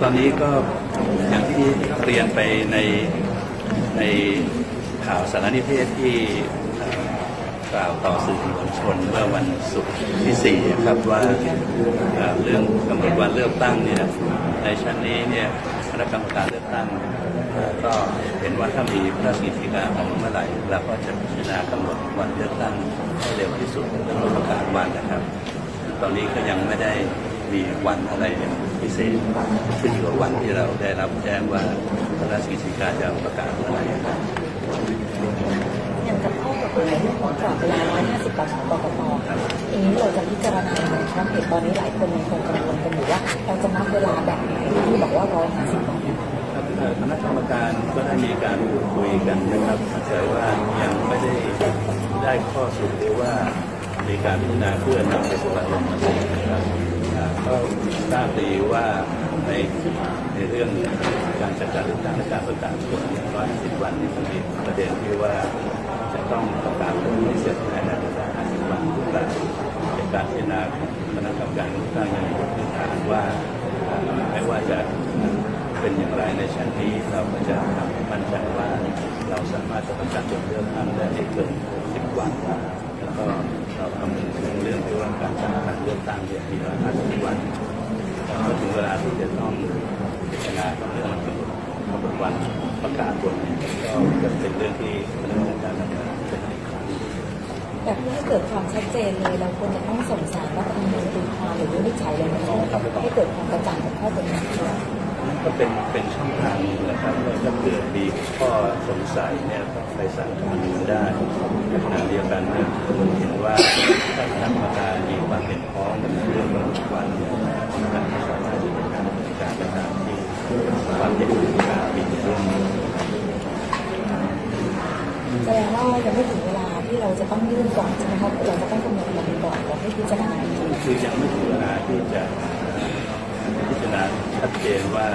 ตอนนี้ก็อย่างที่เรียนไปในในข่าวสารนิเทศที่กล่าวต่อสื่อมวลชนเมื่อวันศุกร์ที่สี่ครับว่าเรื่องกำหนดวันเลือกตั้งเนี่ยในชั้นนี้เนี่ยคณะกรรมการเลือกตั้งก็เห็นว่าถ้ามีพระราชกิจการออกมาเมื่อไหร่เราก็จะพิจารณากำหนดวันเลือกตั้งให้เร็วที่สุดแล้วก็ประกาศวันนะครับ ตอนนี้ก็ยังไม่ได้ มีวันอะไรพิเศษขึ้นอยู่กับวันที่เราได้รับแจ้งว่าพระราชกิจการจะประกาศเมื่อไหร่ครับอย่างกับข้อกฎหมายเรื่องของกรอบเวลา150วันของกกตค่ะทีนี้เราจะพิจารณาอย่างไรครับเห็นตอนนี้หลายคนยังคงกังวลกันอยู่ว่าเราจะนับเวลาแบบไหนที่บอกว่า150วันเนี่ยครับเอ่อคณะกรรมการก็ได้มีการพูดคุยกันนะครับแต่ว่ายังไม่ได้ได้ข้อสรุปว่ามีการพิจารณาเพื่อนำไปสู่การลงมตินะครับ ก็ทราบดีว่าในในเรื่องการจัดการเลือกตั้งและการประกาศผล150วันนี้มันมีประเด็นที่ว่าจะต้องประกาศผลให้เสร็จภายในเวลา50วันหรือเปล่าเป็นการพิจารณาของคณะกรรมการเลือกตั้งยังมีพื้นฐานว่าอ่าไม่ว่าจะเป็นอย่างไรในชั้นนี้เราก็จะทำให้มั่นใจว่าเราสามารถจะประกาศผลเลือกตั้งได้ไม่เกิน10วันแล้วก็เราคำนึงถึงเรื่องที่ว่าการจัดการเลือกตั้งเนี่ยมีเวลา50วันแล้วก็ถึงเวลาที่จะต้องพิจารเรื่องกำหนวันประกาศผลเนี่ยก็จะเป็นเรื่องที่คณะกรรมการทำงานเป็นอีกครั้งแต่เพื่อให้เกิดความชัดเจนเลยเราควรจะต้องส่งสารรัฐธรรมนูญตีความหรือวินิจฉัยเลยนะคะให้เกิดความกระจ่างกับข้อกฎหมายก็เป็นเป็นช่องทางนึงนะครับว่าถ้าเกิดมีข้อสงสัยเนี่ยไปสั่งคำนูนได้ในขณะเดียวกันเนี่ยผมเห็นว่าถ้าคณะกรรมการมีความเห็นพ้องในเรื่องของวันเนี่ยการสามารถ วามเห็นของการมีเรื่องนี้แสดงว่ายังไม่ถึงเวลาที่เราจะต้องยื่นก่อนใช่ไหมครับเราจะต้องกำหนดวันก่อนเราให้พิจารณาคือยังไม่ถึงเวลาที่จะพิจารณาชัดเจนว่า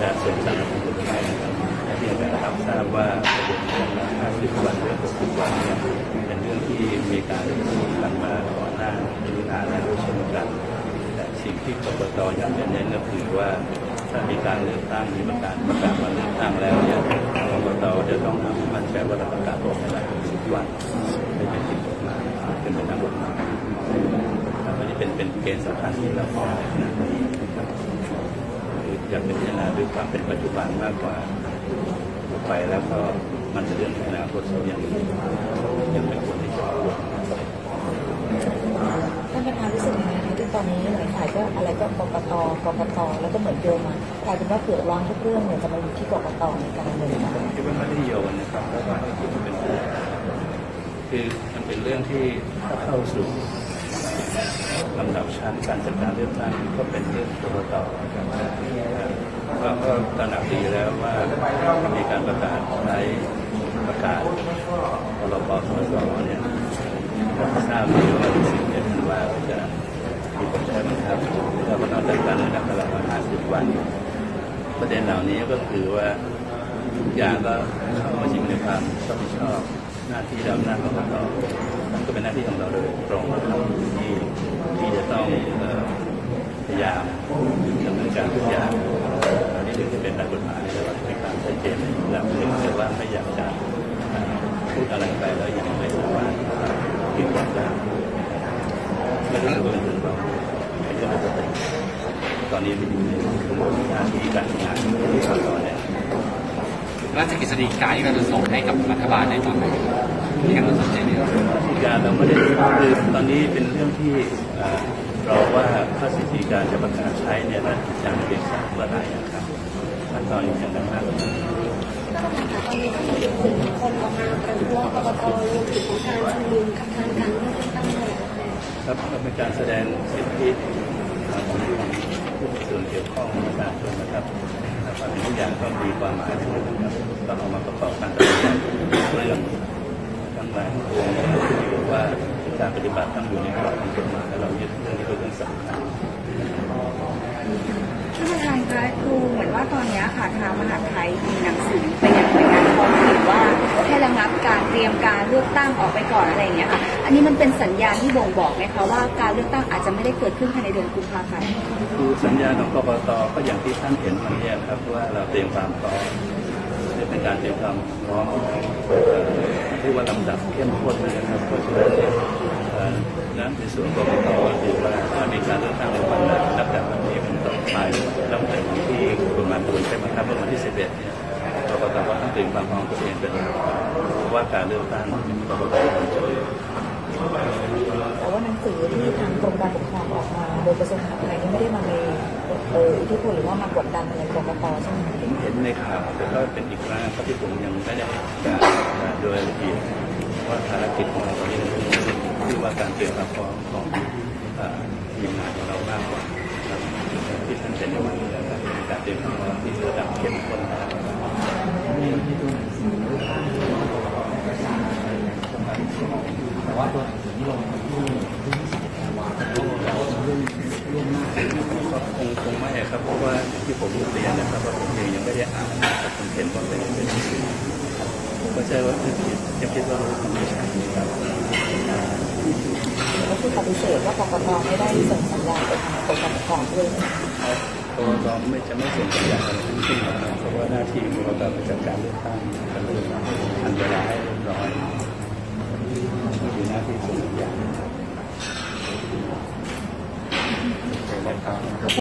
จะส่งสรรัฐธรรมนูญหรือไม่นะครับแต่เพียงแต่รับทราบว่าประเด็นเรื่อง50วันหรือ60วันเนี่ยเป็นเรื่องที่มีการพูดกันมาก่อนหน้านี้นาแล้วด้วยเช่นกันแต่สิ่งที่กกตอยากจะเน้นก็คือว่า ถ้ามีการเลือกตั้งมีประกาศประกาศวันเลือกตั้งแล้วเนี่ยกรกตจะต้องทำให้มั่นใจว่าเราประกาศผลในหลัก10วันไม่เป็นสิ่งกฎหมายเป็นไปตามกฎหมายอันนี้เป็นเป็นเกณฑ์สำคัญที่เรามอในขณะนี้คืออยากเป็นพิจารณาด้วยความเป็นปัจจุบันมากกว่าไปแล้วก็มันจะเรื่องในอนาคตเรายังยังไม่ควรที่จะพูดท่านประธานรู้สึกยังไง ตอนนี้หลายฝ่ายก็อะไรก็กกตกกตแล้วก็เหมือนโยมมากลายเป็นว่าเปลือกร้อนทุกเรื่องเนี่ยจะมาอยู่ที่กกตในการเนินการคิดว่าไม่ได้โยนนะครับแล้วก็ให้คิดว่าเป็นคือมันเป็นเรื่องที่เข้าสู่ลำดับชั้นการจัดการเลือกตั้งก็เป็นเรื่องกรกตนะครับก็ก็ตระหนักดีแล้วว่ามีการประกาศใช้ประกาศพรบสสเนี่ยก็ทราบดีว่าสิ่งนี้มันว่าจะ ผลใช้บังคับแล้วก็ต้องจัดการในระดับห้าสิบวัน ประเด็นเหล่านี้ก็คือว่าทุกอย่างก็เข้ามาชิงในความชอบชอบหน้าที่และอำนาจของเรานั่นก็เป็นหน้าที่ของเราโดยตรงนะครับที่ที่จะต้องพยายามดำเนินการทุกอย่างอันนี้ถึงจะเป็นตามกฎหมายแต่ว่าเป็นการชัดเจนในระดับหนึ่งแต่ว่าไม่อยากจะพูดอะไรไปแล้วยังไม่สามารถคิดว่าได้ ไม่รู้สึกว่าเป็นเรื่องเราไม่ใช่ปกติตอนนี้เป็นอยู่ในหน้าที่การทำงานที่เราตอนนี้ราชกฤษฎีกาที่เราจะส่งให้กับรัฐบาลในตอนไหนที่การตัดสินใจเนี่ยการเราไม่ได้คือตอนนี้เป็นเรื่องที่เอ่อรอว่าพระสิทธิการจะประกาศใช้เนี่ยนะจะมีเป็นสารเมื่อไหร่นะครับขั้นตอนอยู่อย่างนั้นนะตอนนี้ก็มีกลุ่มคนออกมาประท้วงกกตรวมถึงของการชุมนุมคัดค้านการเลือกตั้งด้วย ครับเป็นการแสดงสิทธิของผู้มีส่วนเกี่ยวข้องประชาชนนะครับแล้วก็ทุกอย่างต้องมีความหมายทั้งนั้นะครับต้องเอามาประกอบการตัดสินเรื่องทั้งหลายทั้งปวงอกว่าการปฏิบัติต้องอยู่ในกรอบของกฎหมายและเรายึดเรื่องนี้เป็นเรื่องสำคัญ ท่านประธานคะดูเหมือนว่าตอนนี้ค่ะทางมหาไทยมีหนังสือไปยังหน่วยงานท้องถิ่นว่าให้ระงับการเตรียมการเลือกตั้งออกไปก่อนอะไรอย่างเงี้ยค่ะ อันนี้มันเป็นสัญญาณที่บ่งบอกไหมคะว่าการเลือกตั้งอาจจะไม่ได้เกิดขึ้นภายในเดือนกุมภาพันธ์คือสัญญาณของกกตก็อย่างที่ท่านเห็นวันนี้ครับว่าเราเตรียมความพร้อมเป็นการเตรียมความพร้อมเอ่อที่ว่าลำดับเข้มข้นเลยนะครับเพราะฉะนั้นนี่ยเอ่อนในส่วนกกตถือว่าถ้ามีการเลือกตั้งในวันนั้นนับจากวันนี้เป็น ต้นไปตั้งแต่วันที่คุณมาตูนใช่ไหมครับเมื่อวันที่ 11 เนี่ยกกตว่าต้องตรียมความพร้อมตัวเองเป็นหลักเพราะว่าการเลือกตั้งกกตเป็นจทย์แต่ว่าหนังสือที่ทางกรมการปกครองออกมาโดยกระทรวงมหาดไทยนี่ไม่ได้มามีเอออิทธิพลหรือว่ามากดดันอะไรกรกตใช่ไหมคะเห็นในข่าวแต่ก็เป็นอีกร่างครับที่ผมยังไม่ได้การโดยละเอียดว่าภารกิจของเราตอนนี้ที่ว่าการเตรียมความพร้อมของเอ่อทีมงานของเรามากกว่าครับ เห็นในวันนี้นะครับเป็นการเตรียมความที่ระดับเข้มข้นแล้วแต่ว่าตัวหนังสือที่ลงที่ที่วางเรื่องเรื่องมากก็คงคงไม่ครับเพราะว่าที่ผมเรียนนะครับว่าผมเองยังไม่ได้อ่านแต่ผมเห็นว่าเป็นเป็นหนังสือก็ใช่ว่าคือคิดยังคิดว่ารู้คำวิจัยครับก็คือปฏิเสธว่ากกตไม่ได้ส่งสัญญาณไปทางกรมการ นะครับกรกตไม่จะไม่ส่งสัญญาณอะไรทั้งสิ้นครับเพราะว่าหน้าที่ของเรกตประจำการเลือกตั้งการเลือันตรายเรียบร้อยไม่มีหน้าที่ส่งสัญญาณนะครับ